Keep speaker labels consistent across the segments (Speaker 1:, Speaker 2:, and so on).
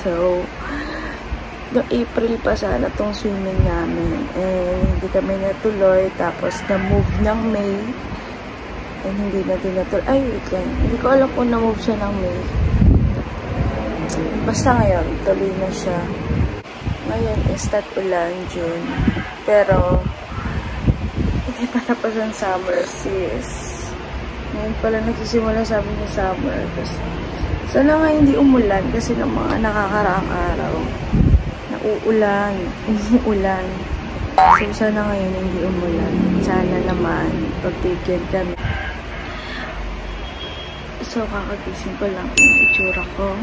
Speaker 1: So, no April pa sana tong swimming namin. And hindi kami natuloy. Tapos na-move ng May. And hindi na din natuloy. Ay, wait. Hindi ko alam kung na-move siya ng May. Basta ngayon, tuloy na siya. Ngayon is ulan, June. Pero, hindi pa tapos ang summer, sis. Ngayon pala nagsisimula sabi niya summer. Kasi, sana nga hindi umulan kasi ng mga nakakaraang araw. Nauulan, umuulan. So, sana ngayon hindi umulan. Sana naman, pagbigyan kami. So, kakagising ko lang yung itsura ko.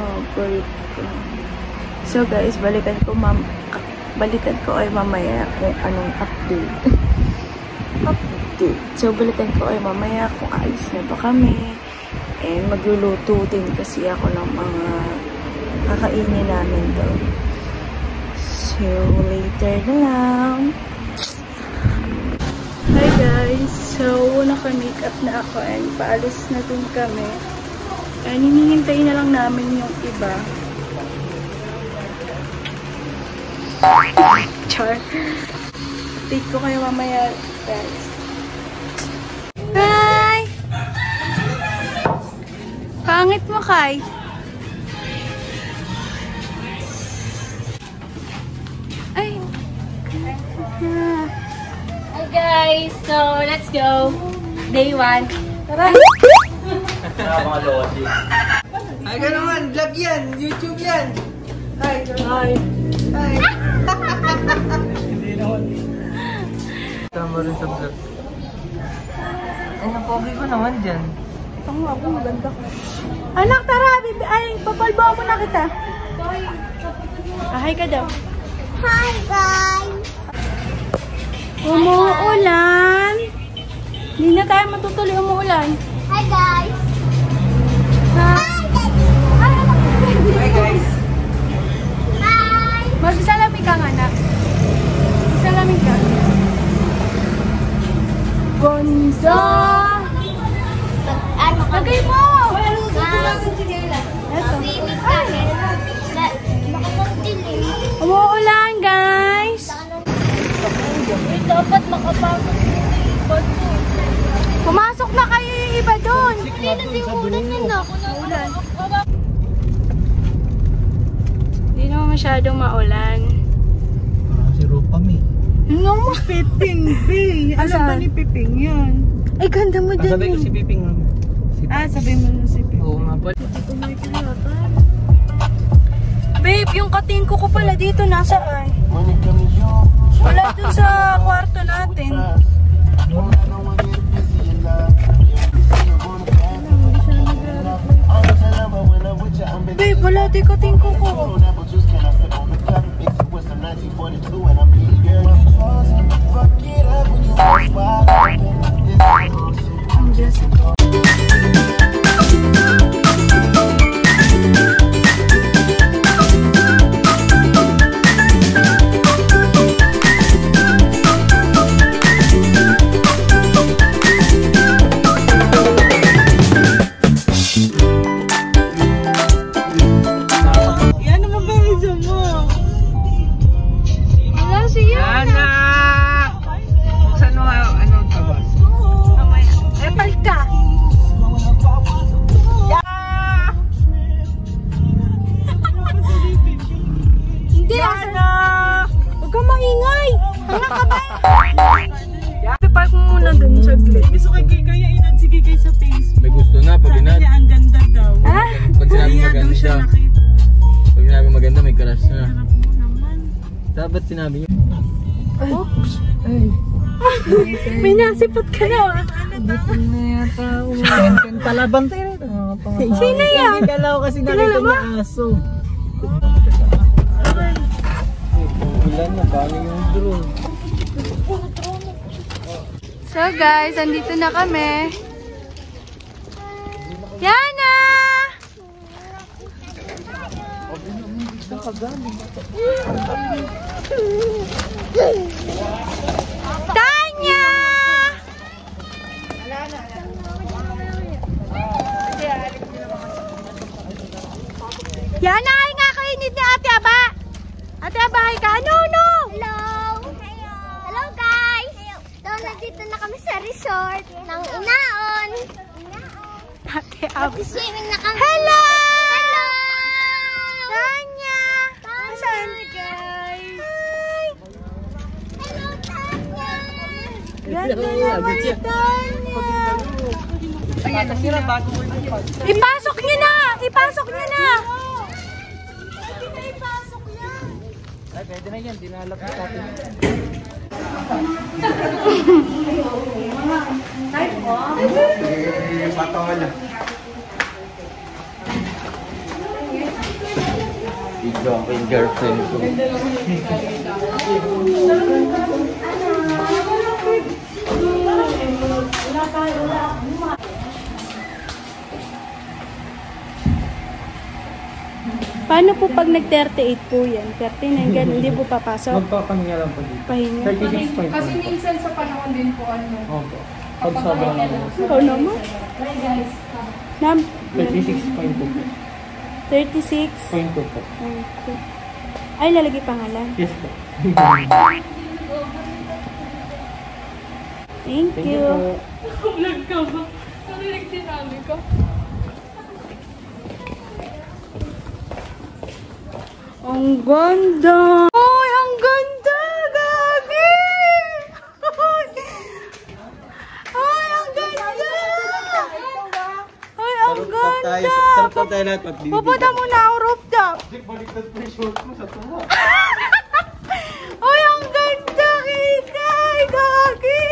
Speaker 1: Habol ko. So, guys, balikan ko mam balikan ko ay mamaya kung anong update. update. So, balikan ko ay mamaya kung alis na ba kami. And magluluto din kasi ako ng mga kakainin namin doon. So, later na lang. Hi guys! So, naka-makeup na ako and paalis na din kami. And hinihintay na lang namin yung iba. Char. Update ko kayo mamaya, guys. Hi! Pangit mo, Kai. Ay.
Speaker 2: Hi guys! So, let's go! Day 1. Tara!
Speaker 3: Ay, ka naman, vlog yan, YouTube yan. Hi, hi. Hi. Hindi naman. Tama rin sa vlog. Ay, napogi ko naman dyan.
Speaker 1: Ang ako, maganda ka. Anak, tara! Bibi, ay, papalbo mo na kita. Ah, hi ka daw.
Speaker 4: Hi guys!
Speaker 1: Umuulan. Hindi na tayo matutuloy umuulan.
Speaker 4: Hi guys!
Speaker 1: Masyadong maulan.
Speaker 3: Ah, si Rupa mi.
Speaker 1: No,
Speaker 5: Piping, B. Alam ba ni Piping yan?
Speaker 1: Ay, ganda mo dyan.
Speaker 3: Sabi ko si Piping. ah. Si
Speaker 5: Ah, sabi mo na si Piping.
Speaker 3: Oo nga pala.
Speaker 1: Babe, yung katingko ko pala dito, nasaan? Wala dun sa kwarto natin. Babe, wala di katingko ko.
Speaker 3: 1942
Speaker 5: and
Speaker 3: I'm
Speaker 5: being I'm just daw nakita.
Speaker 3: pag sinabi maganda, may crush na. Dapat sinabi niya.
Speaker 1: Oops. May nasipot ka na ah.
Speaker 3: Dapat na yata umakan palaban tayo rito.
Speaker 1: Sino yan?
Speaker 3: Galaw kasi
Speaker 1: Kilala mo?
Speaker 3: aso. Ulan na, bali yung drone.
Speaker 1: So guys, andito na kami. Yana!
Speaker 6: nakagaling. Tanya! Yan, nakain nga kainit ni Ate Aba. Ate Aba, hi ka. No, no!
Speaker 4: Hello! Hello, Hello guys! So, nandito na kami sa resort ng Inaon. Inaon.
Speaker 6: Ate Aba. Hello! Ipasok niyo na! Ipasok niyo na!
Speaker 3: Ay, pwede na yan. Dinalap na natin. Ikaw ang aking girlfriend ko.
Speaker 6: Paano po pag nag-38 po yan? 39, ganun, hindi po papasok?
Speaker 3: Magpapahinga lang po dito.
Speaker 6: Pahinga.
Speaker 3: 36 point
Speaker 7: Kasi minsan sa panahon din po ano.
Speaker 3: Opo. Pag sobrang ano.
Speaker 6: Ikaw naman? Nam,
Speaker 3: 36 point po.
Speaker 6: 36.
Speaker 3: Point po po.
Speaker 6: Okay. Ay, lalagay pangalan.
Speaker 3: Yes po.
Speaker 6: Thank,
Speaker 3: Thank
Speaker 6: you.
Speaker 3: you po.
Speaker 7: Vlog ka ba? Narinig din namin ka.
Speaker 6: Ang ganda! Ay, ang ganda! Gagi! Ay, ang ganda! Ay, ang ganda!
Speaker 3: Sarap tayo, tayo lahat pag
Speaker 6: Pupunta muna ako rooftop.
Speaker 3: Baliktad po yung short mo sa tuwa.
Speaker 6: Ay, ang ganda, Kikay! Gagi!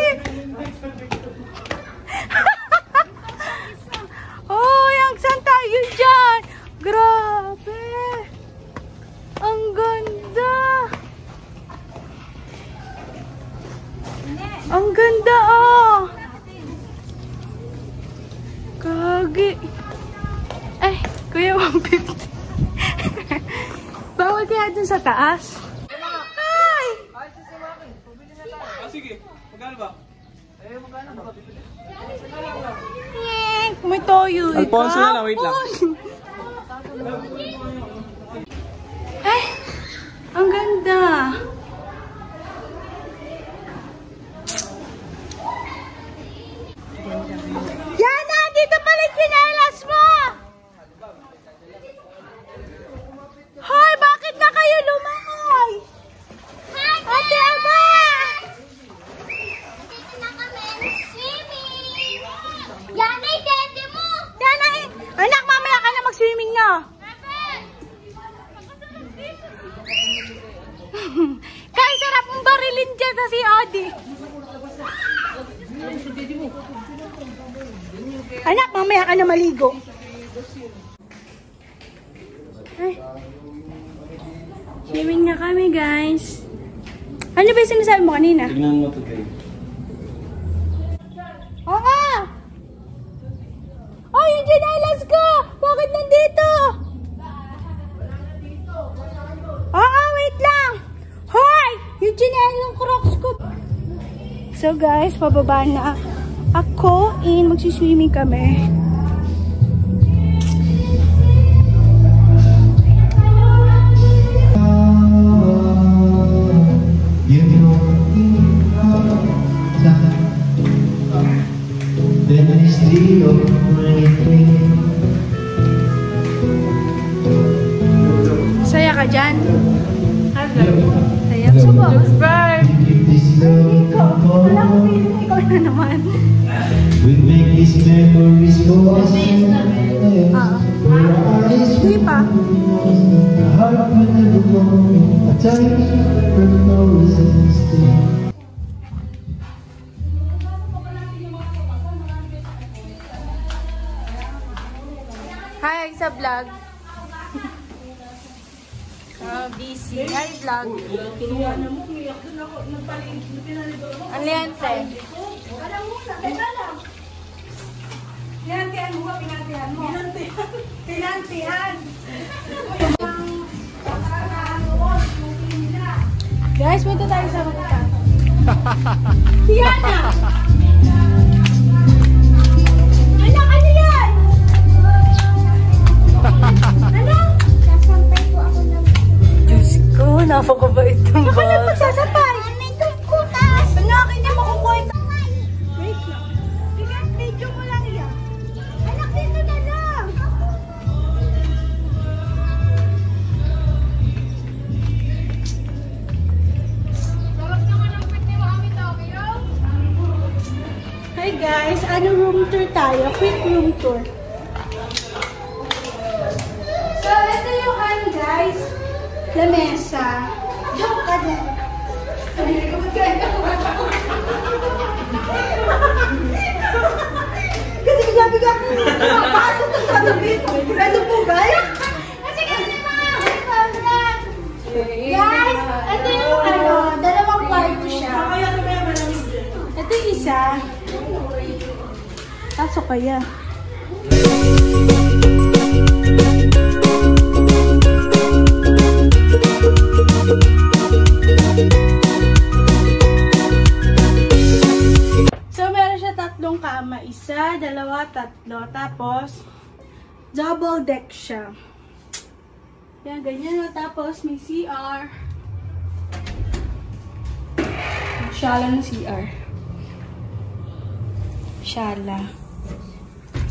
Speaker 6: Ay, ang saan tayo dyan? Grabe! Ang ganda! Ang ganda, oh! Gagi! Ay, kuya, 150. Bawal kaya dun sa taas? Hi!
Speaker 3: Ah, sige. Magkano ba? Eh, magkano ba?
Speaker 6: Nyek, May toyo. eh.
Speaker 3: Alfonso na lang, wait lang.
Speaker 6: Kapon. Ay, ang ganda. Yana, dito pala yung chinelas mo! Hoy, bakit na kayo lumangoy? Ate Aba!
Speaker 4: Nandito na kami swimming! Yan ay dede mo!
Speaker 6: Yana, eh. anak, mamaya ka na mag-swimming na. Kaya sarap mong barilin dyan sa si Adi. Anak, mamaya ka na maligo. Ay. Swimming na kami, guys. Ano ba yung sinasabi mo kanina?
Speaker 3: Tignan mo today.
Speaker 6: Oo! Ay, yung chinelas ko! Bakit nandito? Oo, wait lang! Hoy! Yung crocs ko. So guys, pababa na ako in magsiswimming kami. Saya? Subo.
Speaker 8: If this love
Speaker 6: Ikaw.
Speaker 8: come
Speaker 6: Wala ko feeling ikaw na naman.
Speaker 8: we make these memories for us.
Speaker 6: Hindi pa.
Speaker 8: heart will never go. A touch from no resistance.
Speaker 6: Guys, punta tayo sa mga Tiana! Anak, ano yan?
Speaker 9: Anak!
Speaker 6: Diyos ko, napakabait ng bata. Baka nagpagsasapay! Ano? ano, room tour tayo. Quick room tour. So, ito yung ano, guys. Lamesa. Joke ka din. Kasi bigla-bigla ako napasok ng sasabihin ko. Ano po, guys? Kasi kasi mga Guys, ito yung ano, dalawang kwarto siya. Ito yung isa. Kaso kaya. So, meron siya tatlong kama. Isa, dalawa, tatlo. Tapos, double deck siya. Yan, ganyan na. Tapos, may CR. Shala ng CR. Shala.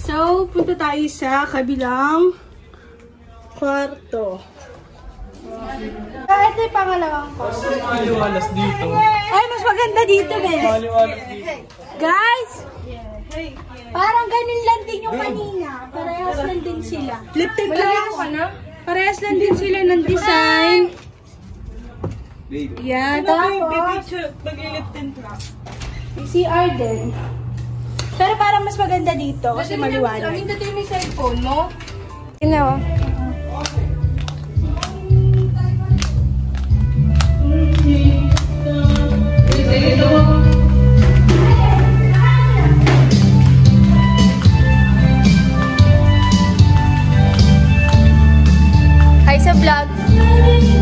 Speaker 6: So, punta tayo sa kabilang kwarto. Ah, ito yung pangalawang kwarto.
Speaker 10: Maliwalas dito.
Speaker 6: Ay, mas maganda dito, eh.
Speaker 10: Maliwalas dito.
Speaker 6: Guys! Parang ganun lang din yung kanina. Parehas lang din sila. Lip tint parehas, parehas lang din sila ng design. Yan, tapos
Speaker 11: Maglilip tint lang.
Speaker 6: may CR din. Pero parang mas maganda dito kasi maliwanag.
Speaker 7: Ang hindi yung cellphone mo.
Speaker 6: Ginawa.
Speaker 3: Hi sa vlog.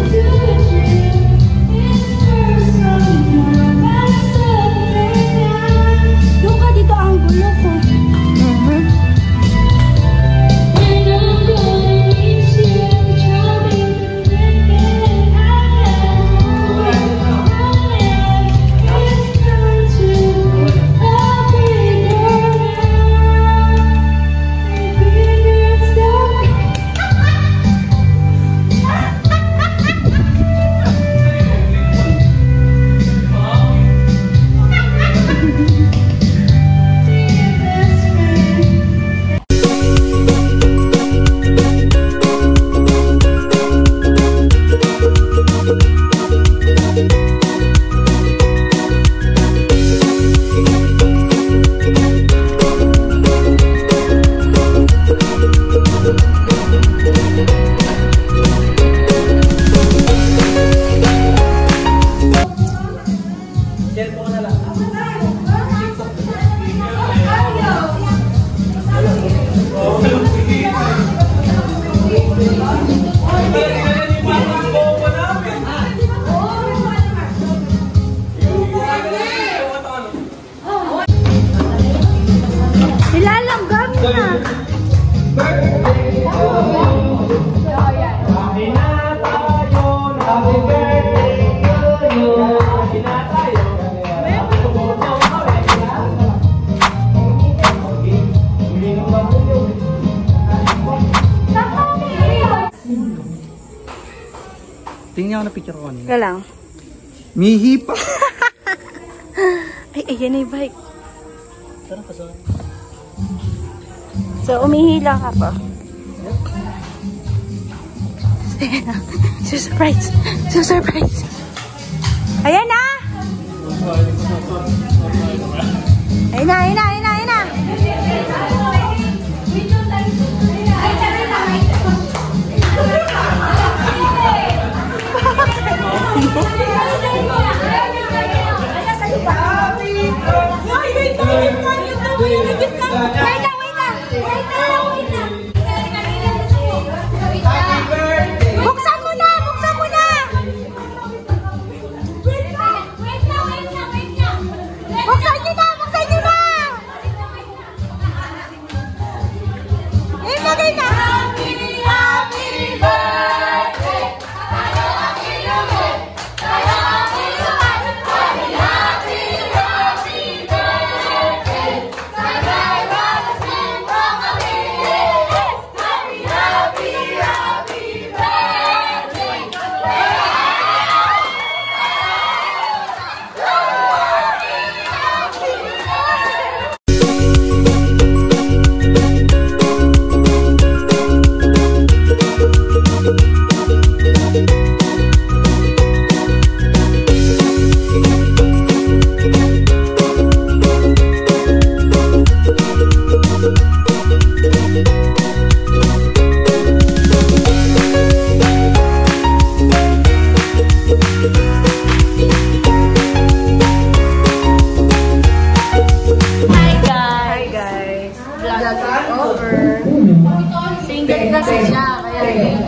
Speaker 10: Tingnan ako na picture ko kanina.
Speaker 6: Ka lang.
Speaker 10: Mihi pa.
Speaker 6: Ay, ayan yung bike. So, umihila ka pa. Ayan na. Surprise. So surprise. Ayan na! Ayan na, ayan na, ayan na, ayan na.
Speaker 2: Single kasi siya, kaya ganyan.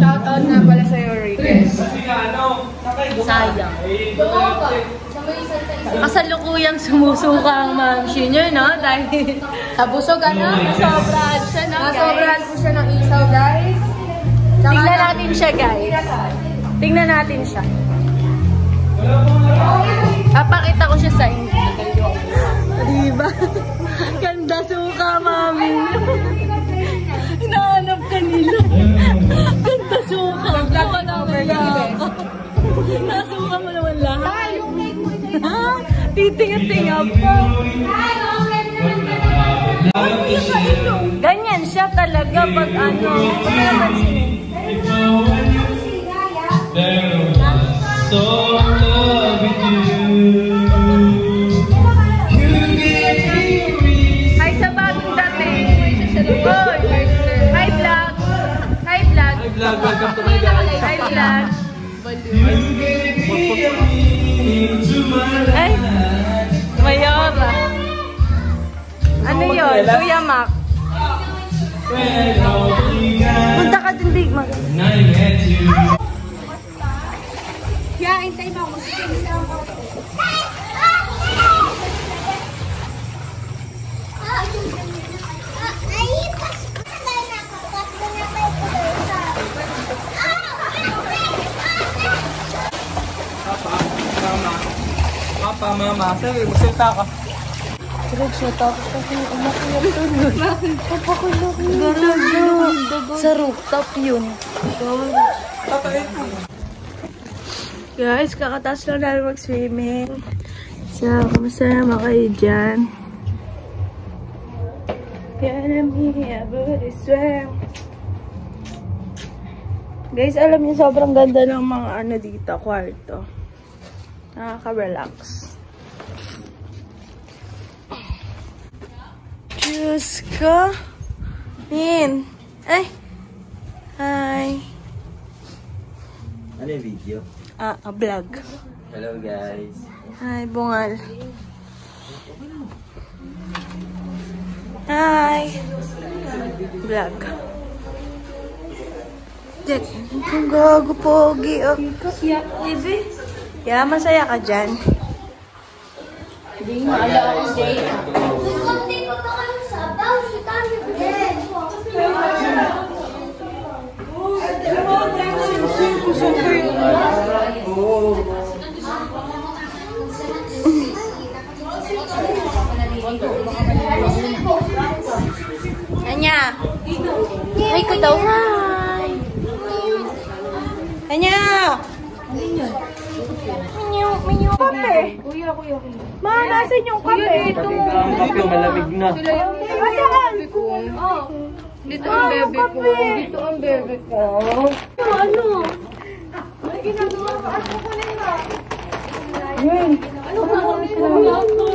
Speaker 7: Shoutout nga pala sa'yo, Ricky.
Speaker 2: Sayang. Kasalukuyang sumusuka ang Ma'am Senior, no? Dahil sa busog, ano? Nasobrahan siya, no,
Speaker 7: Nasobrahan po siya ng isaw, guys.
Speaker 2: Tingnan natin siya, guys. Tingnan natin siya. Papakita ko siya sa inyo. Diba? Ganda suka, mami. Hinahanap ka nila. Ganda suka. Suka naman lang. Nasuka mo naman lahat. Ha? Titinga-tinga pa. Ganyan siya talaga pag ano. Pag napansinin.
Speaker 8: So
Speaker 2: vlog!
Speaker 3: Welcome to my guys.
Speaker 2: Hi vlog! Ay! Mayora! Ano yun? Kuya Mac. Punta ka dun, Big Mac.
Speaker 8: and I met you.
Speaker 3: Papa, Mama. Sabi, magsalita ka.
Speaker 2: Sa rooftop yun.
Speaker 3: Papait mo.
Speaker 1: Guys, kakataas lang namin mag-swimming. So, kamusta naman kayo dyan? Booty swim. Guys, alam niyo, sobrang ganda ng mga ano dito, kwarto. Nakaka-relax. Diyos ko. Min. Ay. Hi.
Speaker 10: Ano yung video?
Speaker 1: Ah, a vlog.
Speaker 10: Hello guys.
Speaker 1: Hi, bungal. Hi. Vlog. Jet, ang gago pogi. Oh. Yeah, masaya ka dyan. Anya. Ma, nasan yung kape?
Speaker 7: Ito.
Speaker 3: Ang kape, malamig na.
Speaker 7: Sila yung
Speaker 1: Saan?
Speaker 7: bebe ko. Oh. Dito ang bebe ko. Dito ang bebe ko.
Speaker 1: Ano?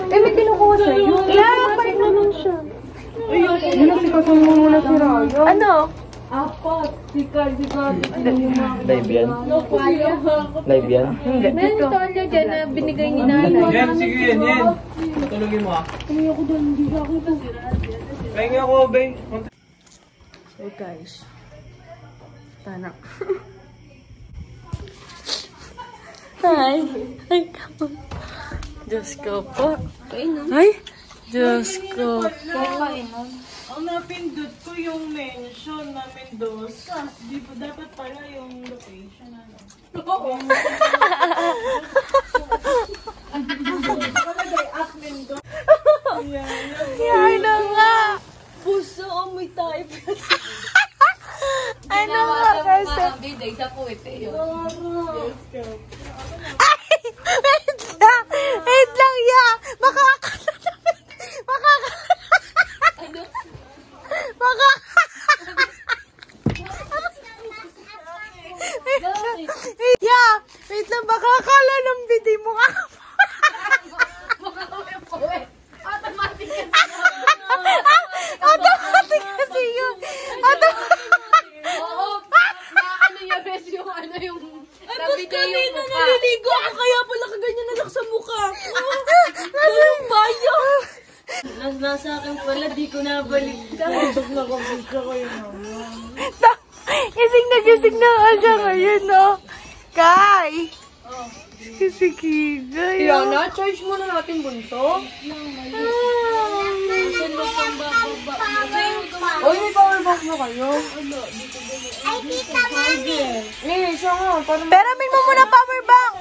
Speaker 7: Eh, may kinukuha sa'yo.
Speaker 1: Yeah, balik naman siya.
Speaker 7: Ano, sikasan mo muna si Raya.
Speaker 1: Ano?
Speaker 7: Apat. Sikal, sikal.
Speaker 10: Live yan? Live yan?
Speaker 7: Meron ito alyo dyan na binigay ni nanay.
Speaker 3: Yan, sige yan, yan. Patulogin mo ah.
Speaker 7: Kaya ako dyan, hindi ako ito.
Speaker 3: Pahinga ko, Bay.
Speaker 1: Hey guys. Tanak. Hi. Ay, kapo. Diyos ko po. Ay, Diyos ko.
Speaker 5: Ang napindot ko yung mention na Mendoza. Di ba dapat pala yung location ano? Oo. Palagay at Mendoza. Yan.
Speaker 1: Yan na nga.
Speaker 2: Puso, amoy type.
Speaker 1: Ano nga kasi?
Speaker 2: biday sa puwete yun.
Speaker 1: Ay! Wait lang! Wait lang, ya! Makakala namin! Makakala!
Speaker 2: Ano?
Speaker 1: Makakala! Wait, ya! Wait lang, baka akala ng biday mo ka.
Speaker 2: Automatic kasi.
Speaker 1: Automatic kasi yun. Automatic.
Speaker 2: Oo. Na ano yung bes yung ano yung nabigay yung mukha.
Speaker 1: Naliligo ako kaya pala kaganyan na lang sa mukha. Ganun ba yun?
Speaker 2: Nas nasa akin pala,
Speaker 5: di ko nabalik ka. Kapag nakabalik ako yung mama.
Speaker 1: Gising na gising na nga siya ngayon, no? Kai! Kasi kigay.
Speaker 7: Yana, charge muna natin bunso. Uy, may power bank na kayo.
Speaker 4: Ay, tita, mami.
Speaker 7: Eh, siya nga.
Speaker 1: Pero min mo muna power bank!